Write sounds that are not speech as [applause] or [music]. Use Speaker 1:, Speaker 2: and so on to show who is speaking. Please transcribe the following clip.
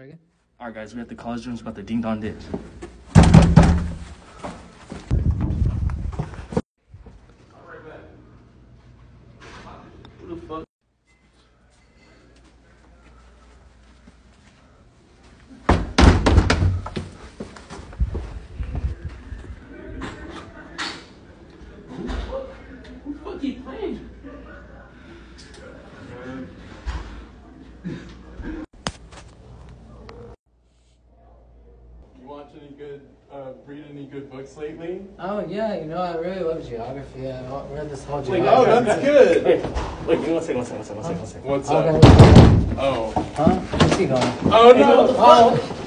Speaker 1: Very good.
Speaker 2: All right, guys, we're at the college rooms about the ding dong ditch. Who the fuck? Who the fuck he playing?
Speaker 3: Watch any good, uh, read any good books lately?
Speaker 1: Oh yeah, you know I really love geography. I read this whole
Speaker 3: Oh,
Speaker 1: geography.
Speaker 3: that's good. [laughs]
Speaker 2: Wait, wait, give me one second, one second, one second, one second, one second.
Speaker 3: What's
Speaker 1: Okay.
Speaker 3: up? Oh.
Speaker 1: Huh? Where's he going?
Speaker 3: Oh no!
Speaker 1: Oh,